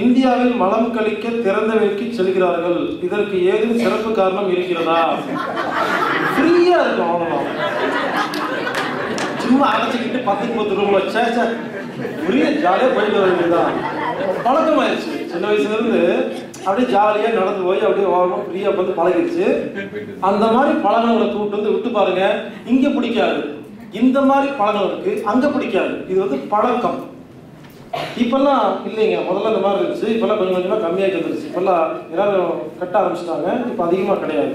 இந்தியாவில் மலம் கழிக்க திறந்த வெளிக்கு செல்கிறார்கள். இதற்கு ஏதும் சிறப்பு காரணம் இருக்கிறதா? ஃப்ரீயா இருக்கும் அவ்வளவுதான். சும்மா அடைச்சிக்கிட்டு பத்துக்கு பத்து ரூம்ல சே சே புரிய ஜாலியா போயிட்டு வர வேண்டியதுதான். பழக்கமாயிருச்சு. சின்ன வயசுல இருந்து அப்படியே ஜாலியா நடந்து போய் அப்படியே ஓரமா ஃப்ரீயா வந்து பழகிடுச்சு. அந்த மாதிரி பழகங்களை கூட்டு வந்து விட்டு பாருங்க. இங்க பிடிக்காது. இந்த மாதிரி பழகம் இருக்கு. அங்க பிடிக்காது. இது வந்து பழக்கம். இப்பெல்லாம் இல்லைங்க. முதல்ல இந்த மாதிரி இருந்துச்சு. இப்பெல்லாம் கொஞ்சம் கொஞ்சமாக கம்மியாக இருந்துச்சு இப்பெல்லாம் எல்லாரும் கட்ட ஆரம்பிச்சிட்டாங்க. இப்போ அதிகமாக கிடையாது.